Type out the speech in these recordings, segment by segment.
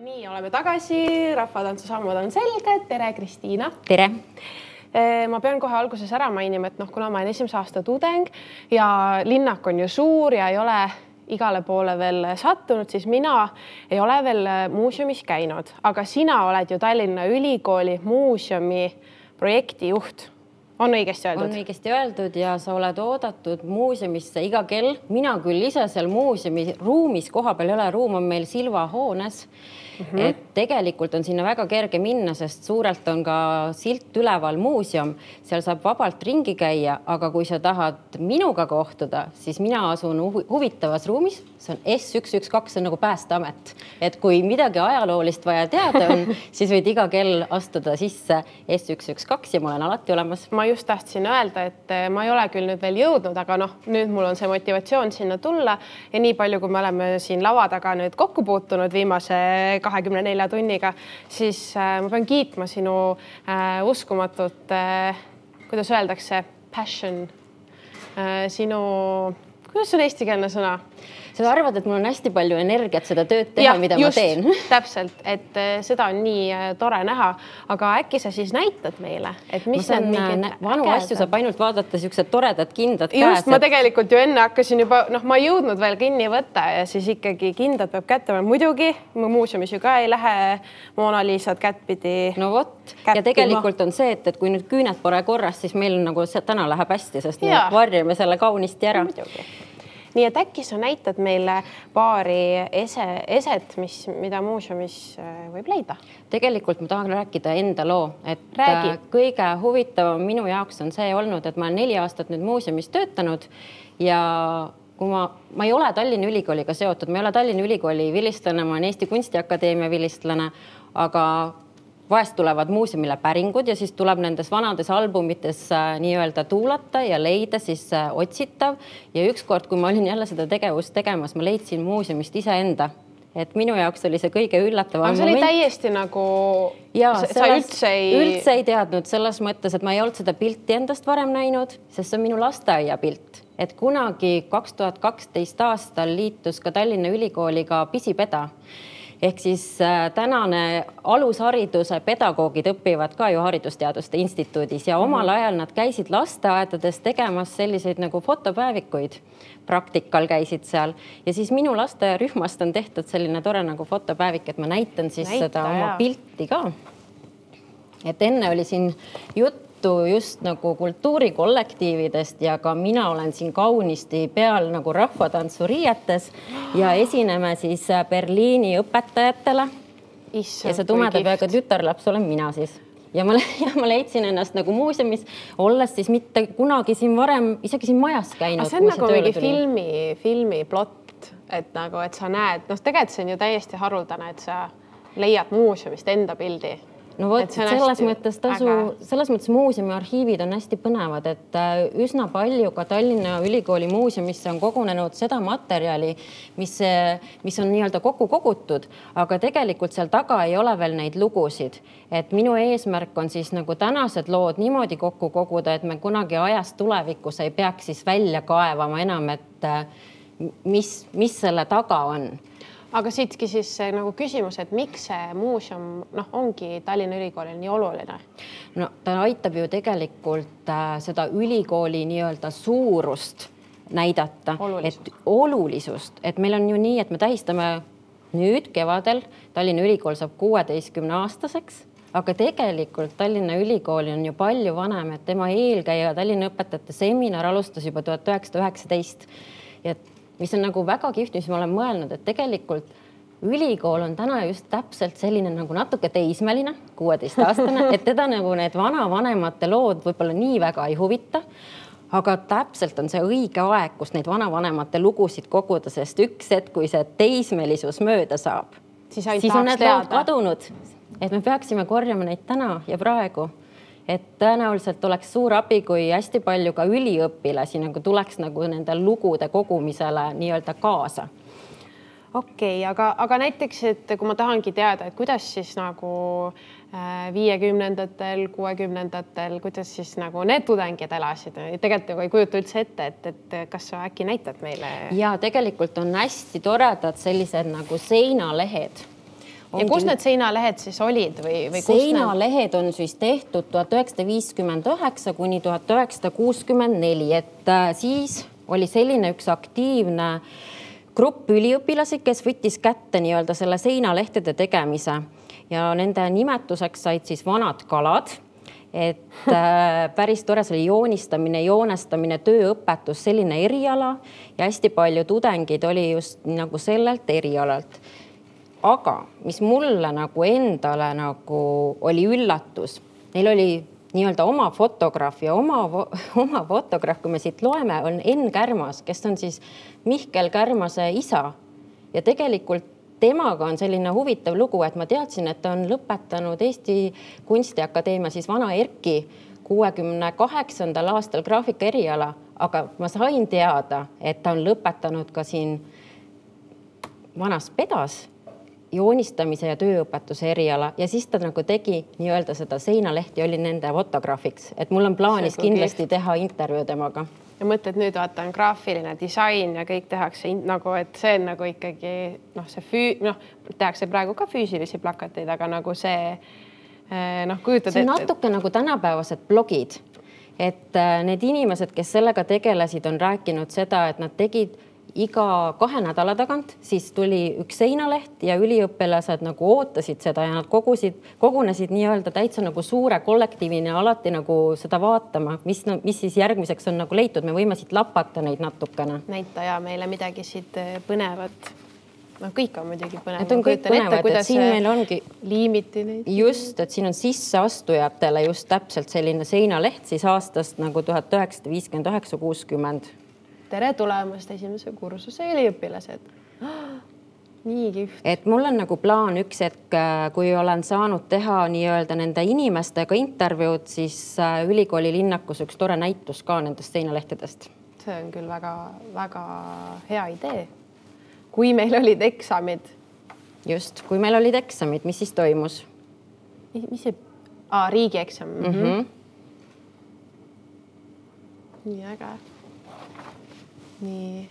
nii, oleme tagasi, rahvatantsu sammud on selged. tere, Kristiina. tere ma pean kohe alguses ära mainima, et noh, kuna ma olen esimese aasta tudeng ja linnak on ju suur ja ei ole igale poole veel sattunud, siis mina ei ole veel muuseumis käinud, aga sina oled ju Tallinna Ülikooli muuseumi projektijuht on õigesti öeldud? on õigesti öeldud ja sa oled oodatud muuseumisse iga kell. mina küll ise seal muuseumi ruumis kohapeal ei ole, ruum on meil Silva hoones mm. -hmm. et tegelikult on sinna väga kerge minna, sest suurelt on ka silt üleval muuseum, seal saab vabalt ringi käia, aga kui sa tahad minuga kohtuda, siis mina asun huvitavas ruumis, see on S üks, üks, kaks, see on nagu Päästeamet. et kui midagi ajaloolist vaja teada on, siis võid iga kell astuda sisse S üks, üks, kaks ja ma olen alati olemas. ma just tahtsin öelda, et eh, ma ei ole küll nüüd veel jõudnud, aga noh, nüüd mul on see motivatsioon sinna tulla ja nii palju, kui me oleme siin lava taga nüüd kokku puutunud viimase kahekümne nelja tunniga, siis äh, ma pean kiitma sinu äh, uskumatut äh,, kuidas öeldakse, passion sinu, kuidas on eestikeelne sõna? Sa arvad, et mul on hästi palju energiat seda tööd teha, mida just, ma teen? täpselt, et äh, seda on nii äh, tore näha, aga äkki sa siis näitad meile, et mis need mingid äh, vanu ägedad. asju saab ainult vaadata, siuksed toredad kindad käes. just, ma tegelikult ju enne hakkasin juba noh, ma ei jõudnud veel kinni võtta ja siis ikkagi kindad peab kätte muidugi ma muuseumis ju ka ei lähe Mona Lisat kättpidi. no vot ja tegelikult on see, et, et kui nüüd küüned pole korras, siis meil nagu täna läheb hästi, sest me varjame selle kaunisti ära. Nii et äkki sa näitad meile paari ese, eset, mis, mida muuseumis äh, võib leida? tegelikult ma tahan rääkida enda loo, et Räägi. Äh, kõige huvitavam minu jaoks on see olnud, et ma olen neli aastat nüüd muuseumis töötanud ja kui ma, ma ei ole Tallinna Ülikooliga seotud, ma ei ole Tallinna Ülikooli vilistlane, ma olen Eesti Kunstiakadeemia vilistlane, aga vahest tulevad muuseumile päringud ja siis tuleb nendes vanades albumites äh, nii-öelda tuulata ja leida siis äh, otsitav. ja ükskord, kui ma olin jälle seda tegevust tegemas, ma leidsin muuseumist iseenda et minu jaoks oli see kõige üllatavam. see oli täiesti nagu. ja sa üldse ei. üldse ei teadnud selles mõttes, et ma ei olnud seda pilti endast varem näinud, sest see on minu lasteaiapilt, et kunagi kaks tuhat kaksteist aastal liitus ka Tallinna Ülikooliga Pisipeda ehk siis äh, tänane alushariduse pedagoogid õpivad ka ju Haridusteaduste Instituudis ja omal mhm. ajal nad käisid lasteaedades tegemas selliseid nagu fotopäevikuid. praktikal käisid seal ja siis minu lasteaiarühmast on tehtud selline tore nagu fotopäevik, et ma näitan siis Näita, seda oma pilti ka. et enne oli siin jutt juttu just nagu kultuurikollektiividest ja ka mina olen siin kaunisti peal nagu rahvatantsuriietes ja esineme siis Berliini õpetajatele. ja see tumeda peaga tütarlaps olen mina siis ja ma, ja ma leidsin ennast nagu muuseumis, olles siis mitte kunagi siin varem isegi siin majas käinud. see on nagu mingi filmi, filmi plott, et nagu, et sa näed, noh, tegelikult see on ju täiesti haruldane, et sa leiad muuseumist enda pildi no vot, selles mõttes tasu, selles mõttes muuseumi arhiivid on hästi põnevad, et äh, üsna palju ka Tallinna Ülikooli muuseumisse on kogunenud seda materjali, mis, mis on nii-öelda kokku kogutud, aga tegelikult seal taga ei ole veel neid lugusid. et minu eesmärk on siis nagu tänased lood niimoodi kokku koguda, et me kunagi ajas tulevikus ei peaks siis välja kaevama enam, et äh, mis, mis selle taga on aga siitki siis nagu küsimus, et miks see muuseum noh, ongi Tallinna Ülikoolil nii oluline? no ta aitab ju tegelikult äh, seda ülikooli nii-öelda suurust näidata, et olulisust, et meil on ju nii, et me tähistame nüüd kevadel, Tallinna Ülikool saab kuueteistkümne aastaseks aga tegelikult Tallinna Ülikool on ju palju vanem, et tema eelkäija Tallinna õpetajate seminar alustas juba tuhat üheksasada üheksateist. ja mis on nagu väga kihvt, mis ma olen mõelnud, et tegelikult ülikool on täna just täpselt selline nagu natuke teismeline, kuueteistaastane, et teda nagu need vanavanemate lood võib-olla nii väga ei huvita. aga täpselt on see õige aeg, kus neid vanavanemate lugusid koguda, sest üks hetk, kui see teismelisus mööda saab, siis, siis on need lood kadunud. et me peaksime korjama neid täna ja praegu et tõenäoliselt oleks suur abi, kui hästi palju ka üliõpilasi nagu tuleks nagu nende lugude kogumisele nii-öelda kaasa okei okay,, aga, aga näiteks, et kui ma tahangi teada, et kuidas siis nagu äh, viiekümnendatel, kuuekümnendatel, kuidas siis nagu need tudengid elasid, tegelikult nagu ei kujuta üldse ette, et, et kas sa äkki näitad meile? ja tegelikult on hästi toredad sellised nagu seinalehed ja kus need seinalehed siis olid või, või? seinalehed on siis tehtud tuhat üheksasada viiskümmend üheksa kuni tuhat üheksasada kuuskümmend neli, et äh, siis oli selline üks aktiivne grupp üliõpilasi, kes võttis kätte nii-öelda selle seinalehtede tegemise. Ja nende nimetuseks said siis vanad kalad. Et äh, päris tore, see oli joonistamine, joonestamine, tööõpetus, selline eriala. Ja hästi palju tudengeid oli just nagu sellelt erialalt aga mis mulle nagu endale nagu oli üllatus, neil oli nii-öelda oma fotograaf ja oma, oma fotograaf, kui me siit loeme, on Enn Kärmas, kes on siis Mihkel Kärmase isa. ja tegelikult temaga on selline huvitav lugu, et ma teadsin, et ta on lõpetanud Eesti Kunstiakadeemia siis Vana Erki kuuekümne kaheksandal aastal graafika eriala, aga ma sain teada, et ta on lõpetanud ka siin vanas pedas joonistamise ja tööõpetuse eriala ja siis ta nagu tegi nii-öelda seda seinalehti, oli nende fotograafiks, et mul on plaanis kindlasti kihvt. teha intervjuu temaga. ja mõtled nüüd vaata on graafiline disain ja kõik tehakse nagu, et see on nagu ikkagi noh, see füü-, noh, tehakse praegu ka füüsilisi plakateid, aga nagu see eh, noh, kujutad ette. natuke et... nagu tänapäevased blogid, et eh, need inimesed, kes sellega tegelesid, on rääkinud seda, et nad tegid iga kahe nädala tagant, siis tuli üks seinaleht ja üliõpilased nagu ootasid seda ja nad kogusid, kogunesid nii-öelda täitsa nagu suure kollektiivina alati nagu seda vaatama, mis, mis siis järgmiseks on nagu leitud, me võime siit lapata neid natukene. näita ja meile midagi siit eh, põnevat noh, kõik on muidugi põnev. Need on kõik põnevad, et siin meil ongi. liimiti neid. just, et siin on sisseastujatele just täpselt selline seinaleht siis aastast nagu tuhat üheksasada viiskümmend üheksa, kuuskümmend tere tulemast esimese kursuse üliõpilased nii kihvt. et mul on nagu plaan üks hetk, äh, kui olen saanud teha nii-öelda nende inimestega intervjuud, siis äh, ülikooli linnakus üks tore näitus ka nendest seinalehtedest. see on küll väga-väga hea idee. kui meil olid eksamid. just, kui meil olid eksamid, mis siis toimus? mis see ah,, riigieksam mm? -hmm. nii äge nii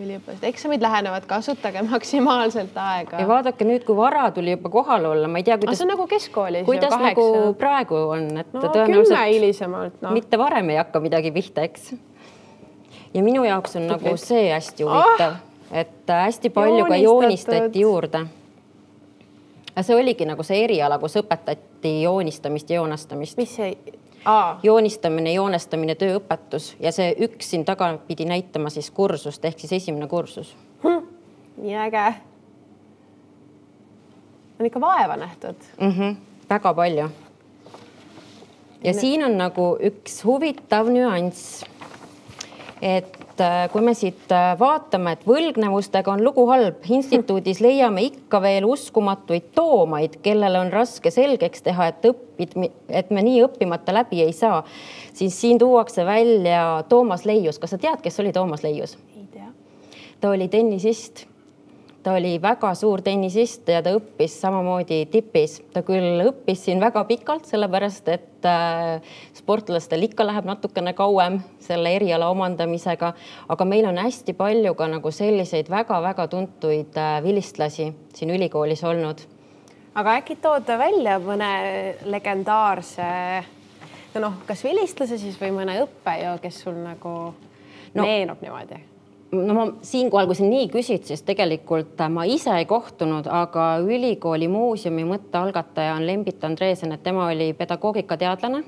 üliõpilased, eksamid lähenevad, kasutage maksimaalselt aega. ja vaadake nüüd, kui vara tuli juba kohal olla, ma ei tea, kuidas. see on nagu keskkoolis. kuidas nagu praegu on, et no, tõenäoliselt hilisemalt no.. mitte varem ei hakka midagi pihta, eks. ja minu jaoks on Tuplit. nagu see hästi huvitav oh!, et hästi palju ka joonistati juurde. see oligi nagu see eriala, kus õpetati joonistamist ja joonastamist. mis see. Joonistamine, joonestamine, tööõpetus ja see üks siin taga pidi näitama siis kursust ehk siis esimene kursus hm,. nii äge. on ikka vaeva nähtud mm. -hmm, väga palju. ja siin on nagu üks huvitav nüanss. et Äh, kui me siit äh, vaatame, et võlgnevustega on lugu halb, instituudis leiame ikka veel uskumatuid toomaid, kellele on raske selgeks teha, et õpid, et me nii õppimata läbi ei saa, siis siin tuuakse välja Toomas Leius. kas sa tead, kes oli Toomas Leius? ei tea. ta oli tennisist ta oli väga suur tennisist ja ta õppis samamoodi tipis. ta küll õppis siin väga pikalt, sellepärast et äh, sportlastel ikka läheb natukene kauem selle eriala omandamisega, aga meil on hästi palju ka nagu selliseid väga-väga tuntuid äh, vilistlasi siin ülikoolis olnud. aga äkki tood välja mõne legendaarse, no noh, kas vilistlase siis või mõne õppejõu, kes sul nagu no, meenub niimoodi? No ma siinkohal, kui sa nii küsid, siis tegelikult ma ise ei kohtunud, aga ülikooli muuseumi mõttealgataja on Lembit Andreesen, et tema oli pedagoogikateadlane.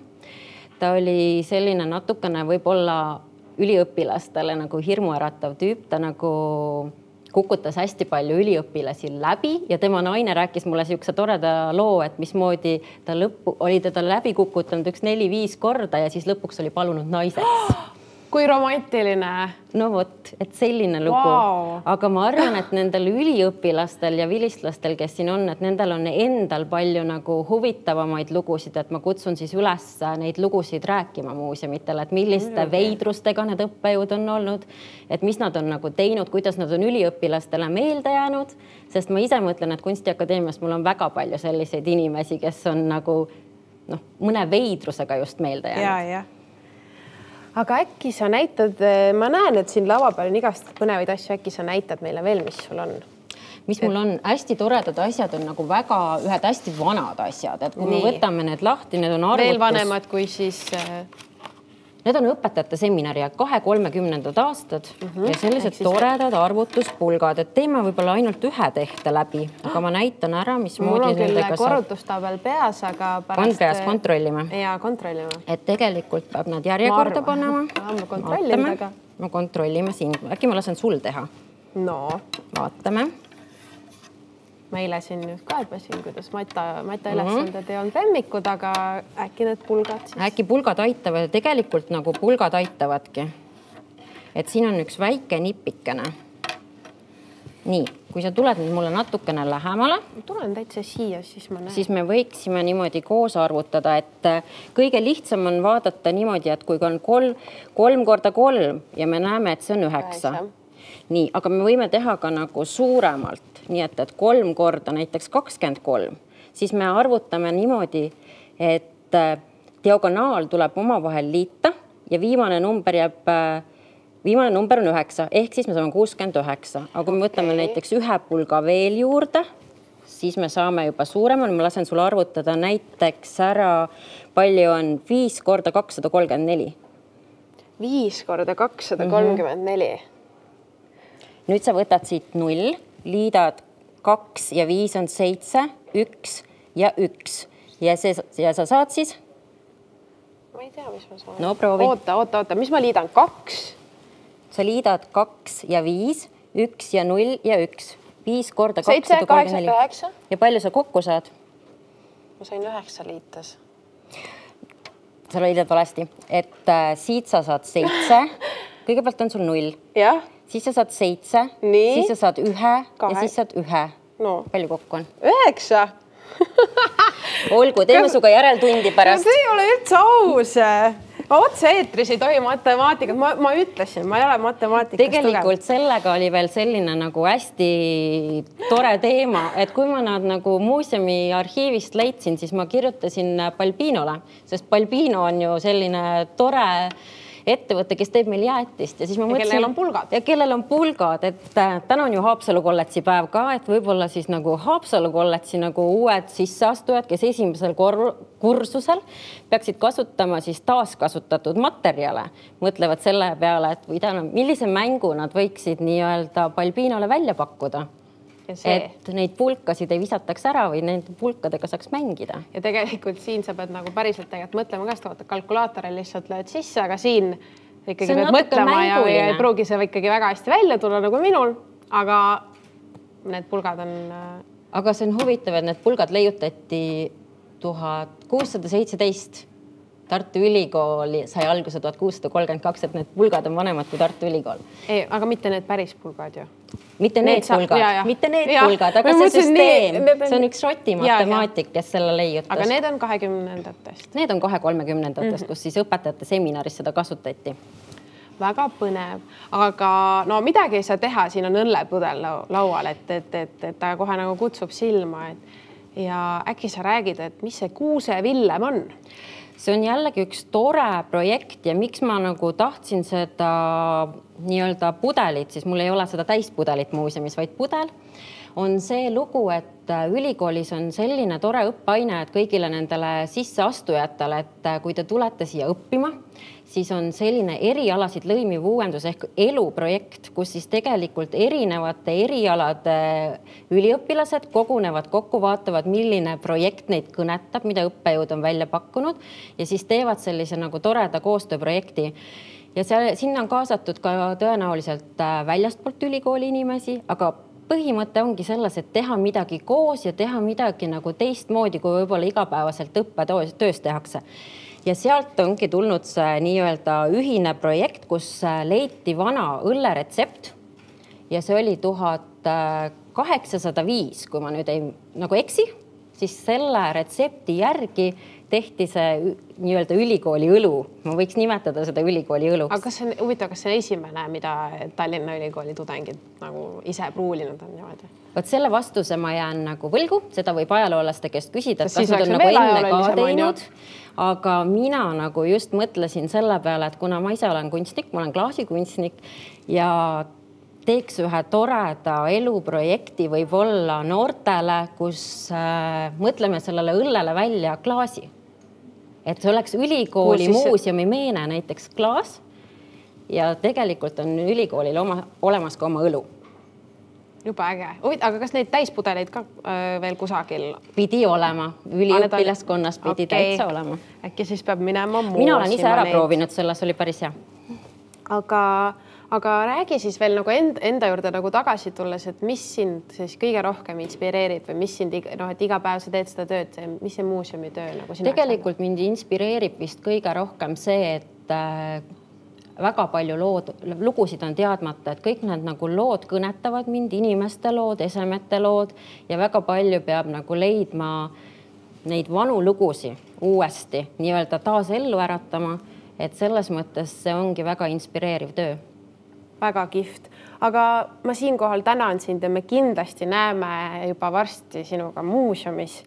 ta oli selline natukene võib-olla üliõpilastele nagu hirmuäratav tüüp, ta nagu kukutas hästi palju üliõpilasi läbi ja tema naine rääkis mulle niisuguse toreda loo, et mismoodi ta lõppu, oli teda läbi kukutanud üks neli-viis korda ja siis lõpuks oli palunud naiseks kui romantiline. no vot, et selline lugu wow., aga ma arvan, et nendel üliõpilastel ja vilistlastel, kes siin on, et nendel on endal palju nagu huvitavamaid lugusid, et ma kutsun siis üles neid lugusid rääkima muuseumitele, et milliste mm -hmm. veidrustega need õppejõud on olnud, et mis nad on nagu teinud, kuidas nad on üliõpilastele meelde jäänud, sest ma ise mõtlen, et Kunstiakadeemias mul on väga palju selliseid inimesi, kes on nagu noh, mõne veidrusega just meelde jäänud. ja, jah aga äkki sa näitad, ma näen, et siin lava peal on igast põnevaid asju, äkki sa näitad meile veel, mis sul on? mis mul on, hästi toredad asjad on nagu väga ühed hästi vanad asjad, et kui Nii. me võtame need lahti, need on arvutus. veel vanemad kui siis äh, Need on õpetajate seminari ja kahe kolmekümnendad aastad mm -hmm. ja sellised toredad arvutuspulgad, et teeme võib-olla ainult ühe tehte läbi, aga ma näitan ära, mismoodi. mul on küll korrutustabel peas, aga pärast. on peas, kontrollime. ja kontrollime. et tegelikult peab nad järjekorda panema. ma kontrollin, aga. no kontrollime siin, äkki ma lasen sul teha. no. vaatame ma eile siin kaebasin, kuidas Mata, Mata mhm. ülesanded mm -hmm. ei olnud lemmikud, aga äkki need pulgad siis. äkki pulgad aitavad ja tegelikult nagu pulgad aitavadki. et siin on üks väike nipikene. nii, kui sa tuled nüüd mulle natukene lähemale. tulen täitsa siia, siis ma näen. siis me võiksime niimoodi koos arvutada, et äh, kõige lihtsam on vaadata niimoodi, et kui on kolm, kolm korda kolm ja me näeme, et see on üheksa. Nii, aga me võime teha ka nagu suuremalt nii et, et kolm korda näiteks kakskümmend kolm, siis me arvutame niimoodi, et äh, diagonaal tuleb omavahel liita ja viimane number jääb, äh, viimane number on üheksa, ehk siis me saame kuuskümmend üheksa, aga kui me võtame okay. näiteks ühe pulga veel juurde, siis me saame juba suurema, ma lasen sul arvutada näiteks ära, palju on viis korda kakssada kolmkümmend neli. viis korda kakssada kolmkümmend neli. Nüüd sa võtad siit null liidad kaks ja viis on seitse, üks ja üks ja see ja sa saad siis? ma ei tea, mis ma saan. no proovi. oota, oota, oota, mis ma liidan, kaks? sa liidad kaks ja viis, üks ja null ja üks, viis korda kakssada kolmkümmend neli. ja palju sa kokku saad? ma sain üheksa liites. sa liidad valesti, et äh, siit sa saad seitse kõigepealt on sul null. siis sa saad seitse, siis sa saad ühe Kahe. ja siis saad ühe no.. palju kokku on? üheksa olgu, teeme sinuga järeltundi pärast. see ei ole üldse aus otse-eetris ei tohi matemaatikat, ma, ma ütlesin, ma ei ole matemaatikas tegelikult tugev. sellega oli veel selline nagu hästi tore teema, et kui ma nad nagu muuseumi arhiivist leidsin, siis ma kirjutasin Balbinole, sest Balbino on ju selline tore ettevõte, kes teeb meil jäätist ja siis ma mõtlesin. kellel on pulgad. ja kellel on pulgad, et äh, täna on ju Haapsalu kolledži päev ka, et võib-olla siis nagu Haapsalu kolledži nagu uued sisseastujad, kes esimesel kursusel peaksid kasutama siis taaskasutatud materjale, mõtlevad selle peale, et või tähendab, millise mängu nad võiksid nii-öelda Balbinole välja pakkuda. Et neid pulkasid ei visataks ära või nende pulkadega saaks mängida. ja tegelikult siin sa pead nagu päriselt tegelikult mõtlema ka, sest vaata kalkulaatoril lihtsalt lööd sisse, aga siin ikkagi pead mõtlema ja, ja ei pruugi see ikkagi väga hästi välja tulla nagu minul, aga need pulgad on. Äh, aga see on huvitav, et need pulgad leiutati tuhat kuussada seitseteist Tartu Ülikool sai alguse tuhat kuussada kolmkümmend kaks, et need pulgad on vanemad kui Tartu Ülikool. ei, aga mitte need päris pulgad ju. Mitte need, pulgad, mitte need pulgad, aga see süsteem, see on üks Šoti matemaatik, kes selle leiutas. aga need on kahekümnendatest? Need on kahe kolmekümnendatest mm, -hmm. kus siis õpetajate seminaris seda kasutati väga põnev, aga no midagi ei saa teha, siin on õllepudel laual, et, et, et, et ta kohe nagu kutsub silma, et ja äkki sa räägid, et mis see kuusevillem on? See on jällegi üks tore projekt ja miks ma nagu tahtsin seda nii-öelda pudelit, siis mul ei ole seda täispudelit muuseumis, vaid pudel on see lugu, et äh, ülikoolis on selline tore õppeaine, et kõigile nendele sisseastujatele, et äh, kui te tulete siia õppima, siis on selline erialasid lõimiv uuendus ehk eluprojekt, kus siis tegelikult erinevate erialade üliõpilased kogunevad kokku, vaatavad, milline projekt neid kõnetab, mida õppejõud on välja pakkunud ja siis teevad sellise nagu toreda koostööprojekti. Ja seal, sinna on kaasatud ka tõenäoliselt äh, väljastpoolt ülikooli inimesi, aga põhimõte ongi selles, et teha midagi koos ja teha midagi nagu teistmoodi, kui võib-olla igapäevaselt õppetöös tehakse. Ja sealt ongi tulnud see nii-öelda ühine projekt, kus äh, leiti vana õlleretsept. Ja see oli tuhat kaheksasada viis, kui ma nüüd ei nagu eksi, siis selle retsepti järgi tehti see nii-öelda ülikooli õlu, ma võiks nimetada seda ülikooli õluks. aga kas see on huvitav, kas see on esimene, mida Tallinna Ülikooli tudengid nagu ise pruulinud on niimoodi? vot selle vastuse ma jään nagu võlgu, seda võib ajaloolaste käest küsida, et kas nad on nagu enne ka teinud. aga mina nagu just mõtlesin selle peale, et kuna ma ise olen kunstnik, ma olen klaasikunstnik ja teeks ühe toreda eluprojekti võib-olla noortele, kus äh, mõtleme sellele õllele välja klaasi. et see oleks ülikooli siis... muuseumi meene, näiteks klaas. ja tegelikult on ülikoolil oma, olemas ka oma õlu jube äge, aga kas neid täispudeleid ka äh, veel kusagil? pidi olema, üliõpilaskonnas pidi okay. täitsa olema. äkki siis peab minema. mina olen ise ära neid. proovinud selle, see oli päris hea. aga, aga räägi siis veel nagu enda, enda juurde nagu tagasi tulles, et mis sind siis kõige rohkem inspireerib või mis sind noh, et iga päev sa teed seda tööd, mis see muuseumi töö nagu sinu tegelikult mind inspireerib vist kõige rohkem see, et äh, väga palju lood, lugusid on teadmata, et kõik need nagu lood kõnetavad mind, inimeste lood, esemete lood ja väga palju peab nagu leidma neid vanu lugusid uuesti nii-öelda taas ellu äratama. et selles mõttes see ongi väga inspireeriv töö. Väga kihvt, aga ma siinkohal tänan sind ja me kindlasti näeme juba varsti sinuga muuseumis